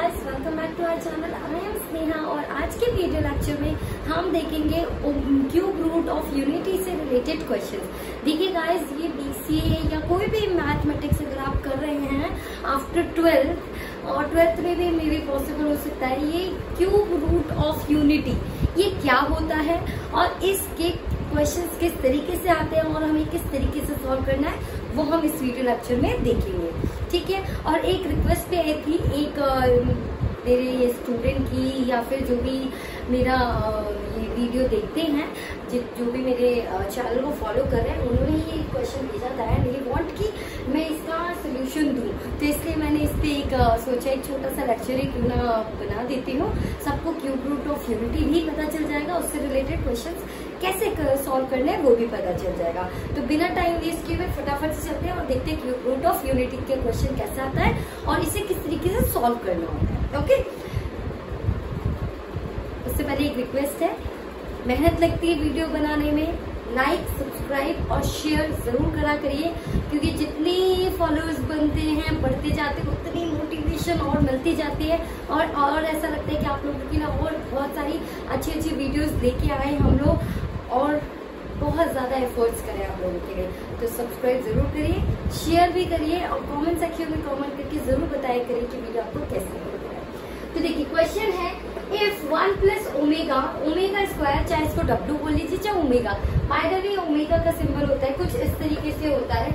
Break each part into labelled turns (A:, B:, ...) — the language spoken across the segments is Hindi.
A: Guys welcome back to our channel I am Sneha और आज के वीडियो लेक्चर में हम देखेंगे क्यूब रूट ऑफ़ यूनिटी से रिलेटेड क्वेश्चंस देखिए गाइस ये बीसीए या कोई भी मैथमेटिक्स अगर आप कर रहे हैं आफ्टर ट्वेल्थ और ट्वेल्थ में भी मे भी पॉसिबल हो सकता है ये क्यूब रूट ऑफ़ यूनिटी ये क्या होता है? और इसके क्वेश्चंस किस तरीके से आते हैं और हमें किस तरीके से सॉल्व करना है? वो हम इस वीडियो लेक्चर में देखेंगे, ठीक है? और एक रिक्वेस्ट पे आई थी एक मेरे स्टूडेंट की या फिर जो भी मेरा ये वीडियो देखते हैं जो भी मेरे चैनल को फॉलो कर रहे हैं, उन्होंने ये क्वेश्चन भेजा था एंड ये वांट कि मैं इसका सोल्यूशन दूँ। तो इसलिए मैंने इस पर एक सोचा, एक छोटा सा लेक्चर ही क्यों ना बना देती हूँ। सबको क्यूब रूट ऑफ़ यूनिटी भी पता चल जाएगा, उससे रिलेटेड क्वेश्चन कैसे सॉल्व करने हैं, वो भी पता चल जाएगा। तो बिना टाइम वेस्ट किए हुए फटाफट से चलते हैं और देखते हैं रूट ऑफ़ यूनिटी के क्वेश्चन कैसा आता है और इसे किस तरीके से सॉल्व करना होता है। ओके उससे पहले एक रिक्वेस्ट है। मेहनत लगती है वीडियो बनाने में। लाइक सब्सक्राइब और शेयर ज़रूर करा करिए, क्योंकि जितने फॉलोअर्स बनते हैं, बढ़ते जाते हैं, उतनी मोटिवेशन और मिलती जाती है। और और ऐसा लगता है कि आप लोगों के लिए और बहुत सारी अच्छी अच्छी वीडियोस लेके आए हम लोग। और बहुत ज़्यादा एफर्ट्स करें आप लोगों के लिए। तो सब्सक्राइब ज़रूर करिए शेयर भी करिए और कमेंट सेक्शन में कमेंट करके ज़रूर बताया करिए कि वीडियो आपको कैसे लग। रहा है तो देखिए क्वेश्चन है if one plus omega omega square चाहे इसको डब्ल्यू बोल लीजिए चाहे omega by the way omega का सिंबल होता है, कुछ इस तरीके से होता है,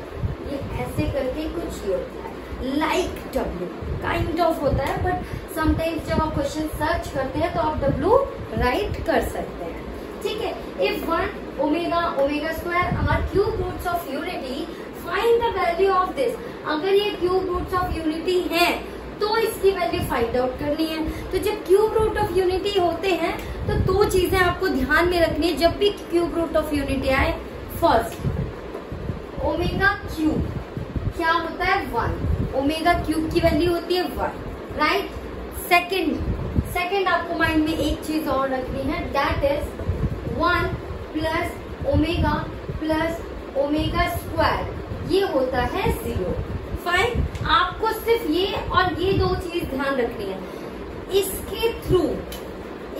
A: ये ऐसे करके कुछ ये होता है। लाइक डब्ल्यू काइंड ऑफ़ होता है बट समटाइम्स जब आप क्वेश्चन सर्च करते हैं तो आप डब्ल्यू राइट कर सकते हैं। ठीक है? If one omega omega square are cube roots of unity find the value of this अगर ये क्यूब रूट्स ऑफ़ यूनिटी है तो इसकी वैल्यू फाइंड आउट करनी है। तो जब क्यूब रूट ऑफ़ यूनिटी होते हैं तो दो चीज़ें आपको ध्यान में रखनी है। जब भी क्यूब रूट ऑफ़ यूनिटी आए फ़र्स्ट ओमेगा क्यूब क्या होता है? वन ओमेगा क्यूब की वैल्यू होती है वन राइट सेकंड सेकंड आपको माइंड में एक चीज़ और रखनी है। That is one plus omega plus omega square. ये होता है ज़ीरो। फाइन आपको सिर्फ़ ये और ये दो चीज़ ध्यान रखनी है। इसके थ्रू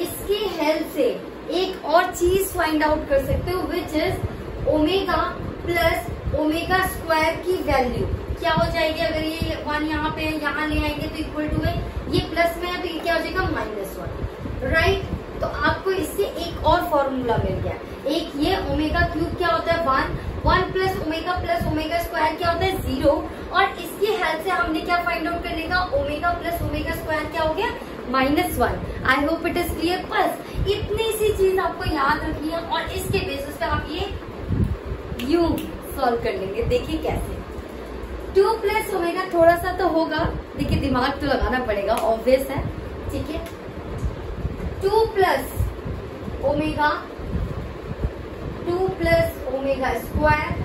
A: इसकी हेल्प से एक और चीज़ फाइंड आउट कर सकते हो which is omega plus omega square की वैल्यू क्या हो जाएगी अगर ये वन यहाँ पे, यहाँ ले आएँगे तो इक्वल टू है ये प्लस में है तो ये क्या हो जाएगा? माइनस वन राइट तो आपको इससे एक और फॉर्मूला मिल गया। एक ये ओमेगा क्यूब क्या होता है? One one plus omega plus omega square क्या होता है? ज़ीरो और इसकी हेल्प से हमने क्या फाइंड आउट करने का? ओमेगा प्लस ओमेगा स्क्वायर क्या हो गया? Minus one I hope it is clear बस इतनी सी चीज़ आपको याद रखनी है और इसके बेसिस पे आप ये यू सॉल्व कर लेंगे। देखिए कैसे। टू प्लस ओमेगा थोड़ा सा तो होगा, देखिए दिमाग तो लगाना पड़ेगा ऑब्वियस है। ठीक है? Two plus omega, two plus omega square.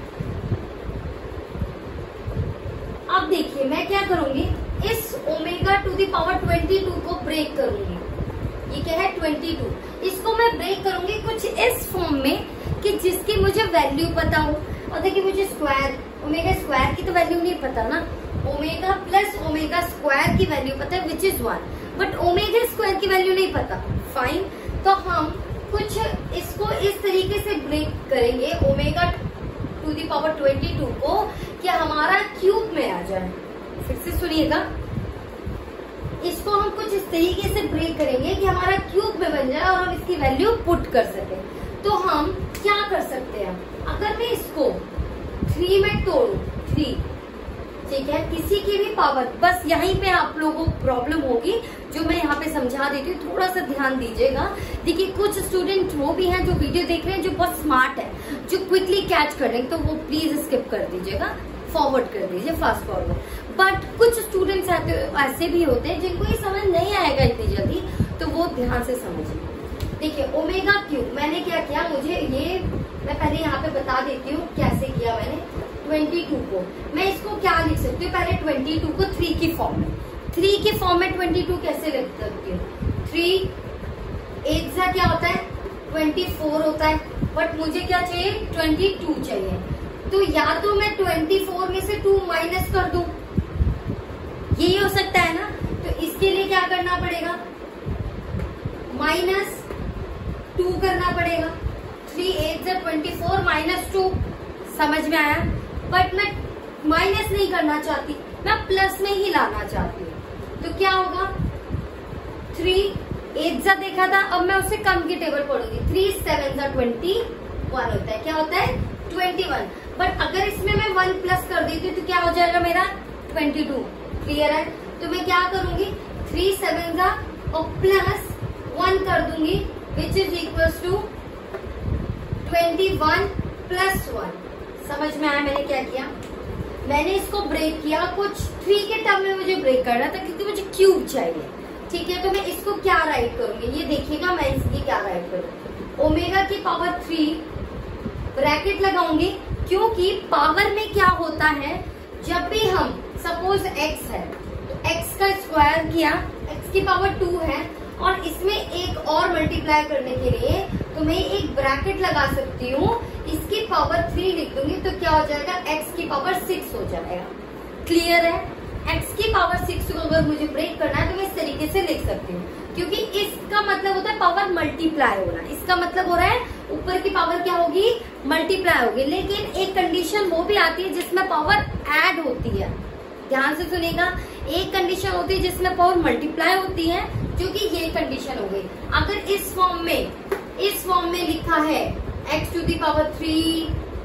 A: अब देखिए, मैं क्या करूँगी? इस omega to the power twenty two को ब्रेक करूँगी। ये क्या है? Twenty two. इसको मैं ब्रेक करूँगी कुछ इस फॉर्म में कि जिसकी मुझे वैल्यू पता हो। और देखिए, मुझे स्क्वायर ओमेगा स्क्वायर की तो वैल्यू नहीं पता ना। ओमेगा प्लस ओमेगा स्क्वायर की वैल्यू पता है which is one but omega square की वैल्यू नहीं पता। फाइन तो हम कुछ इसको इस तरीके से ब्रेक करेंगे omega to the power twenty two को कि हमारा क्यूब में आ जाए। फिर से सुनिएगा। इसको हम कुछ इस तरीके से ब्रेक करेंगे कि हमारा क्यूब में बन जाए और हम इसकी वैल्यू पुट कर सके। तो हम क्या कर सकते हैं? अगर मैं इसको थ्री में तोड़ू थ्री ठीक है? किसी की भी पावर बस यहीं पे आप लोगों को प्रॉब्लम होगी। जो मैं यहाँ पे समझा देती हूँ, थोड़ा सा ध्यान दीजिएगा। देखिए, कुछ स्टूडेंट वो भी हैं जो वीडियो देख रहे हैं, जो बहुत स्मार्ट है, जो क्विकली कैच कर रहे हैं। तो वो प्लीज़ स्किप कर दीजिएगा फॉरवर्ड कर दीजिए फास्ट फॉरवर्ड बट कुछ स्टूडेंट्स ऐसे भी होते हैं जिनको ये समझ नहीं आएगा इतनी जल्दी तो वो ध्यान से समझिए। देखिए ओमेगा क्यूब मैंने क्या किया? मुझे ये, मैं पहले यहाँ पे बता देती हूँ कैसे किया मैंने। 22 को। मैं इसको क्या लिख सकती हूँ? पहले 22 को 3 की फॉर्म में। 3 के फॉर्म में 22 कैसे लिख सकती हूँ थ्री एक सा क्या होता है? 24 होता है। बट मुझे क्या चाहिए? 22 चाहिए। तो या तो मैं 24 में से टू माइनस कर दू। यही हो सकता है ना? तो इसके लिए क्या करना पड़ेगा? माइनस टू करना पड़ेगा। थ्री एट जो ट्वेंटी फोर माइनस टू समझ में आया? बट मैं माइनस नहीं करना चाहती। मैं प्लस में ही लाना चाहती हूँ। तो क्या होगा? थ्री एट जा देखा था, अब मैं उससे कम की टेबल पढ़ूँगी। थ्री सेवन जा ट्वेंटी वन होता है। क्या होता है? ट्वेंटी वन बट अगर इसमें मैं वन प्लस कर देती हूँ तो क्या हो जाएगा मेरा? ट्वेंटी टू क्लियर है? तो मैं क्या करूँगी? थ्री सेवन का और प्लस वन कर दूँगी which is equal to twenty one plus one समझ में आया मैंने क्या किया? मैंने इसको ब्रेक किया कुछ थ्री के टर्म में मुझे ब्रेक करना था, क्योंकि मुझे क्यूब चाहिए। ठीक है तो मैं इसको क्या राइट करूँगी? ये देखिएगा, मैं इसकी क्या राइट करूँगी ओमेगा की पावर थ्री ब्रैकेट लगाऊँगी, क्योंकि पावर में क्या होता है, जब भी हम सपोज़ x है तो x का स्क्वायर किया, x की पावर टू है, और इसमें एक और मल्टीप्लाई करने के लिए तो मैं एक ब्रैकेट लगा सकती हूँ इसकी पावर थ्री लिख दूँगी तो क्या हो जाएगा? एक्स की पावर सिक्स हो जाएगा। क्लियर है? एक्स की पावर सिक्स को अगर मुझे ब्रेक करना है तो मैं इस तरीके से लिख सकती हूँ। क्योंकि इसका मतलब होता है पावर मल्टीप्लाई होना। इसका मतलब हो रहा है, ऊपर की पावर क्या होगी? मल्टीप्लाई होगी। लेकिन एक कंडीशन वो भी आती है जिसमें पावर एड होती है। ध्यान से सुनेगा एक कंडीशन होती है जिसमें पावर मल्टीप्लाई होती है, जो कि ये कंडीशन हो गई। अगर इस फॉर्म में, इस फॉर्म में लिखा है X to the power three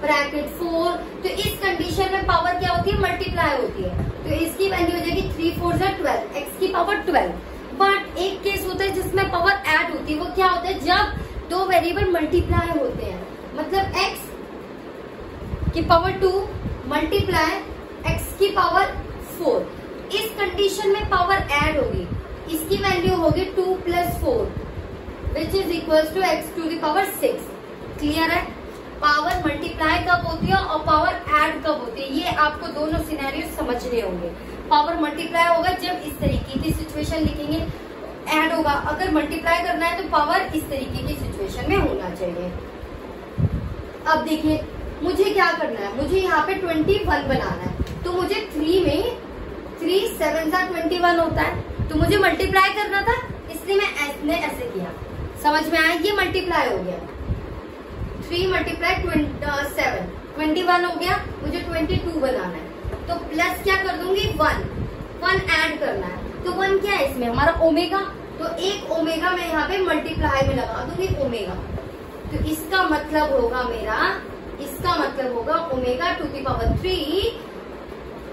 A: bracket four तो इस कंडीशन में पावर क्या होती है? मल्टीप्लाई होती है। तो इसकी वैल्यू हो जाएगी थ्री फोर जो ट्वेल्व एक्स की पावर ट्वेल्व बट एक केस होता है जिसमें पावर ऐड होती है, वो क्या होता है? जब दो वेरिएबल मल्टीप्लाई होते हैं। मतलब एक्स की पावर टू मल्टीप्लाई एक्स की पावर फोर इस कंडीशन में पावर ऐड होगी। इसकी वैल्यू होगी two plus four which is equal to X to the power six clear है? पावर मल्टीप्लाई कब होती है और पावर ऐड कब होती है? ये आपको दोनों सिनेरियो समझने होंगे। पावर मल्टीप्लाई होगा जब इस तरीके की सिचुएशन लिखेंगे। ऐड होगा। अगर मल्टीप्लाई करना है तो पावर इस तरीके की सिचुएशन में होना चाहिए। अब देखिए, मुझे क्या करना है? मुझे यहाँ पे ट्वेंटी वन बनाना है। तो मुझे थ्री में थ्री सेवन सा ट्वेंटी वन होता है। तो मुझे मल्टीप्लाई करना था, इसलिए मैं ऐसे ऐसे किया। समझ में आया? ये मल्टीप्लाई हो गया। Three multiply seven twenty one हो गया, मुझे ट्वेंटी टू बनाना है। तो प्लस क्या कर दूँगी? वन वन ऐड करना है। तो वन क्या है इसमें? हमारा ओमेगा तो एक ओमेगा मैं यहाँ पे मल्टीप्लाई में लगा दूँगी ओमेगा तो इसका मतलब होगा मेरा, इसका मतलब होगा ओमेगा टू की पावर थ्री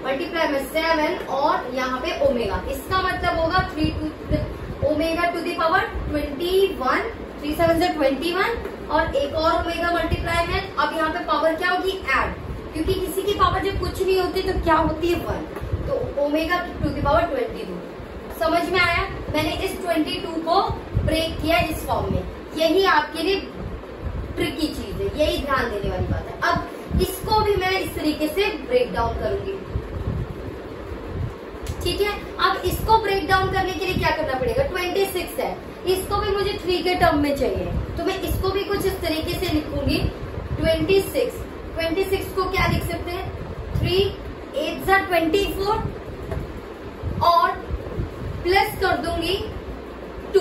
A: मल्टीप्लाई में सेवन और यहाँ पे ओमेगा इसका मतलब होगा three two omega to the power twenty one three seven से ट्वेंटी वन और एक और ओमेगा मल्टीप्लाई में अब यहाँ पे पावर क्या होगी? एड क्योंकि किसी की पावर जब कुछ नहीं होती तो क्या होती है? वन तो ओमेगा टू की पावर ट्वेंटी टू समझ में आया? मैंने इस ट्वेंटी टू को ब्रेक किया इस फॉर्म में। यही आपके लिए ट्रिकी चीज़ है। यही ध्यान देने वाली बात है। अब इसको भी मैं इस तरीके से ब्रेक डाउन करूँगी। ठीक है? अब इसको ब्रेक डाउन करने के लिए क्या करना पड़ेगा ट्वेंटी सिक्स है इसको भी मुझे थ्री के टर्म में चाहिए। तो मैं इसको भी कुछ इस तरीके से लिखूँगी। ट्वेंटी सिक्स ट्वेंटी सिक्स को क्या लिख सकते हैं? थ्री एट सा ट्वेंटी फोर और प्लस कर दूँगी टू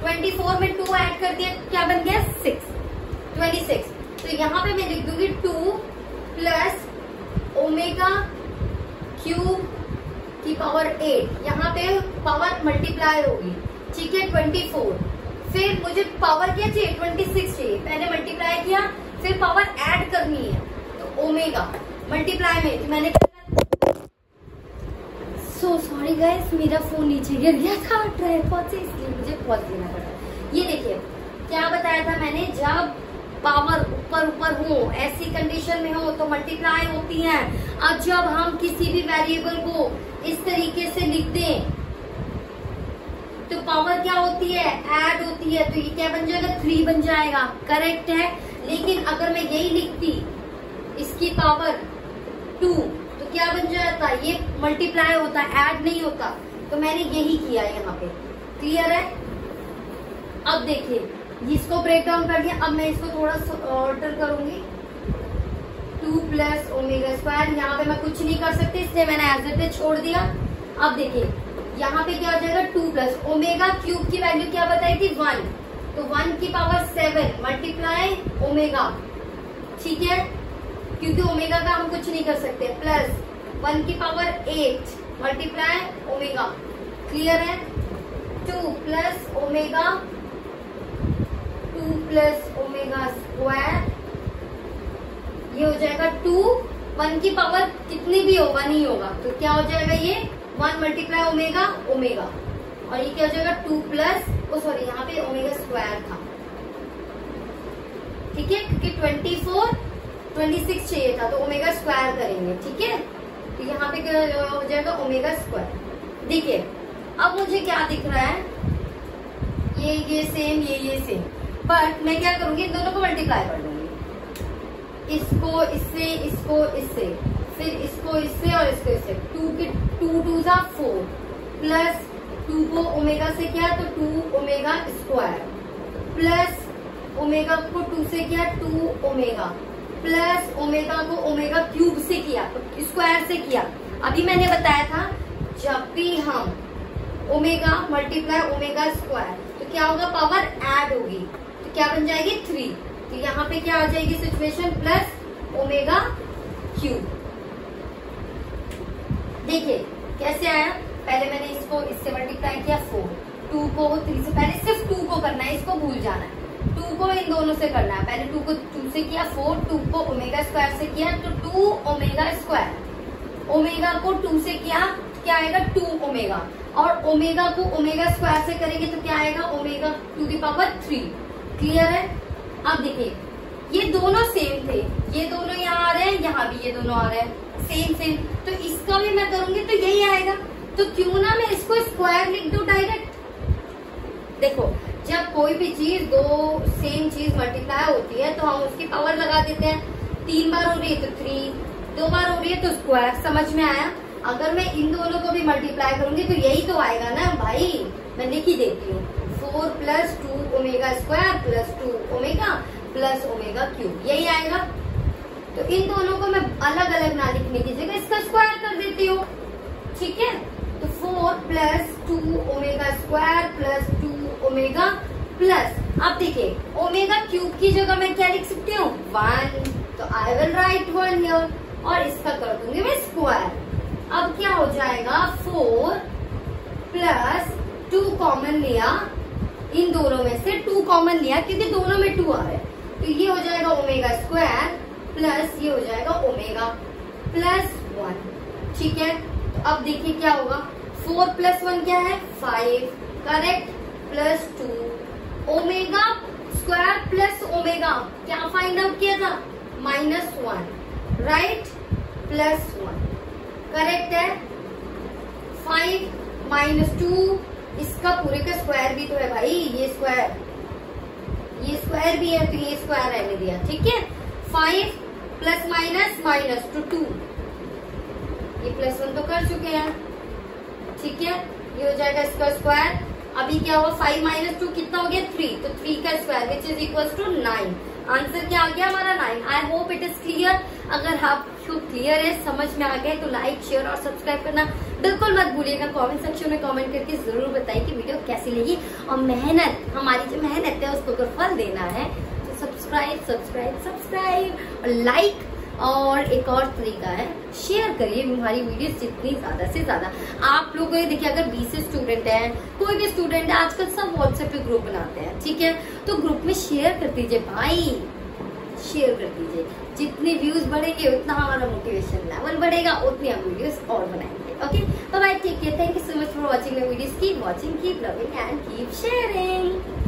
A: ट्वेंटी फोर में टू ऐड कर दिया, क्या बन गया? सिक्स ट्वेंटी सिक्स तो यहाँ पे मैं लिख दूँगी टू प्लस ओमेगा क्यूब की पावर एट यहाँ पे पावर मल्टीप्लाई होगी। ठीक है ट्वेंटी फोर फिर मुझे पावर क्या चाहिए ट्वेंटी सिक्स चाहिए। पहले मल्टीप्लाई किया, फिर पावर ऐड करनी है। तो ओमेगा मल्टीप्लाई में मैंने सो सॉरी गाइस मेरा फ़ोन नीचे गिर गया था ट्राईपॉड से, इसलिए मुझे पॉज देना पड़ा। ये देखिए, क्या बताया था मैंने? जब पावर ऊपर ऊपर हो, ऐसी कंडीशन में हो तो मल्टीप्लाई होती है। अब जब हम किसी भी वेरिएबल को इस तरीके से लिख दें तो पावर क्या होती है? एड होती है तो ये क्या बन जाएगा? थ्री बन जाएगा। करेक्ट है? लेकिन अगर मैं यही लिखती, इसकी पावर टू तो क्या बन जाता? ये मल्टीप्लाई होता ऐड नहीं होता। तो मैंने यही किया यहाँ पे। क्लियर है? अब देखिए, इसको ब्रेक डाउन कर दिया। अब मैं इसको थोड़ा ऑल्टर करूँगी। टू प्लस ओमेगा स्क्वायर यहाँ पे मैं कुछ नहीं कर सकती, इसलिए मैंने एज छोड़ दिया। अब देखिए यहाँ पे क्या हो जाएगा? टू प्लस ओमेगा क्यूब की वैल्यू क्या बताई थी? वन तो वन की पावर सेवन मल्टीप्लाई ओमेगा ठीक है? क्योंकि ओमेगा का हम कुछ नहीं कर सकते. प्लस वन की power eight multiply omega clear है? Two plus omega two plus omega square ये हो जाएगा टू वन की पावर कितनी भी हो वन ही होगा. तो क्या हो जाएगा ये? One multiply omega omega. और ये क्या हो जाएगा? टू प्लस, ओ, सॉरी, यहाँ पे ओमेगा स्क्वायर था। ठीक है? क्योंकि ट्वेंटी फोर, ट्वेंटी सिक्स चाहिए था तो ओमेगा स्क्वायर करेंगे, ठीक है? तो यहाँ पे क्या हो जाएगा? Omega square. देखिए, अब मुझे क्या दिख रहा है? ये ये सेम ये ये सेम पर मैं क्या करूँगी? इन दोनों को मल्टीप्लाई कर लूँगी। इसको, इससे इसको, इससे। फिर इसको इससे और इसको इससे टू के, टू टू जा फोर प्लस टू को ओमेगा से किया तो two omega square plus omega को टू से किया टू ओमेगा प्लस ओमेगा को ओमेगा क्यूब से किया स्क्वायर से किया। अभी मैंने बताया था, जब भी हम ओमेगा मल्टीप्लाई ओमेगा स्क्वायर तो क्या होगा? पावर ऐड होगी। तो क्या बन जाएगी? थ्री तो यहाँ पे क्या आ जाएगी सिचुएशन प्लस ओमेगा क्यू देखिए, कैसे आया? पहले मैंने इसको, इससे मल्टीप्लाई किया फोर टू को थ्री से पहले सिर्फ़ टू को करना है, इसको भूल जाना है। टू को इन दोनों से करना है। पहले टू को टू से किया फोर टू को ओमेगा स्क्वायर से किया तो टू ओमेगा स्क्वायर ओमेगा को टू से किया, क्या आएगा? टू ओमेगा और ओमेगा को ओमेगा स्क्वायर से करेंगे तो क्या आएगा? ओमेगा टू की पावर थ्री क्लियर है? अब देखिए, ये दोनों सेम थे। ये दोनों यहाँ आ रहे हैं, यहाँ भी ये दोनों आ रहे हैं। सेम सेम तो इसका भी मैं करूँगी तो यही आएगा। तो क्यों ना मैं इसको स्क्वायर लिख दू डायरेक्ट देखो, जब कोई भी चीज़ दो सेम चीज़ मल्टीप्लाई होती है तो हम उसकी पावर लगा देते हैं। तीन बार हो रही है तो थ्री दो बार हो रही है तो स्क्वायर समझ में आया? अगर मैं इन दोनों को भी मल्टीप्लाई करूँगी तो यही तो आएगा ना भाई। मैं लिख ही देती हूँ। Four plus two omega square plus two omega plus omega cube यही आएगा। तो इन दोनों को मैं अलग अलग ना लिखने की जगह इसका स्क्वायर कर देती हूँ। ठीक है? तो four plus two omega square plus two omega plus अब देखिए ओमेगा क्यूब की जगह मैं क्या लिख सकती हूँ? वन तो I will write one here और इसका कर दूँगी मैं स्क्वायर अब क्या हो जाएगा? फोर प्लस टू कॉमन लिया। इन दोनों में से टू कॉमन लिया, क्योंकि दोनों में टू आ रहे हैं। तो ये हो जाएगा ओमेगा स्क्वायर प्लस ये हो जाएगा ओमेगा प्लस वन। ठीक है? तो अब देखिए क्या होगा। फोर प्लस वन क्या है? Five. Correct? Plus two. Omega square plus omega. क्या फाइंड आउट किया था? Minus one. Right? Plus one. Correct है? Five minus two. इसका पूरे का स्क्वायर भी तो है भाई। ये स्क्वायर ये स्क्वायर भी है तो ये स्क्वायर रहने दिया। ठीक है? Five plus minus minus two two. ये प्लस वन तो कर चुके हैं। ठीक है? ये हो जाएगा इसका स्क्वायर अभी क्या हुआ? फाइव माइनस टू कितना हो गया? थ्री तो थ्री का square which is equal to nine answer क्या आ गया हमारा nine I hope it is clear अगर आपको क्लियर है? समझ में आ गया तो लाइक शेयर और सब्सक्राइब करना बिल्कुल मत भूलिएगा। कमेंट सेक्शन में कमेंट करके ज़रूर बताइए कि वीडियो कैसी लगी। और मेहनत, हमारी जो मेहनत है, उसको अगर फल देना है। तो सब्सक्राइब सब्सक्राइब सब्सक्राइब और लाइक और एक और तरीका है शेयर करिए हमारी वीडियो जितनी ज़्यादा से ज़्यादा। आप लोगों ने देखिए, अगर बीस स्टूडेंट हैं, कोई भी स्टूडेंट है, आजकल सब व्हाट्सएप पे ग्रुप बनाते हैं, ठीक है? तो ग्रुप में शेयर कर दीजिए, भाई। शेयर कर दीजिए। जितने व्यूज़ बढ़ेंगे, उतना हमारा मोटिवेशन लेवल बढ़ेगा, उतनी हम वीडियोस और बनाएँगे ओके तो भाई, ठीक है thank you so much for watching my videos keep watching keep loving and keep sharing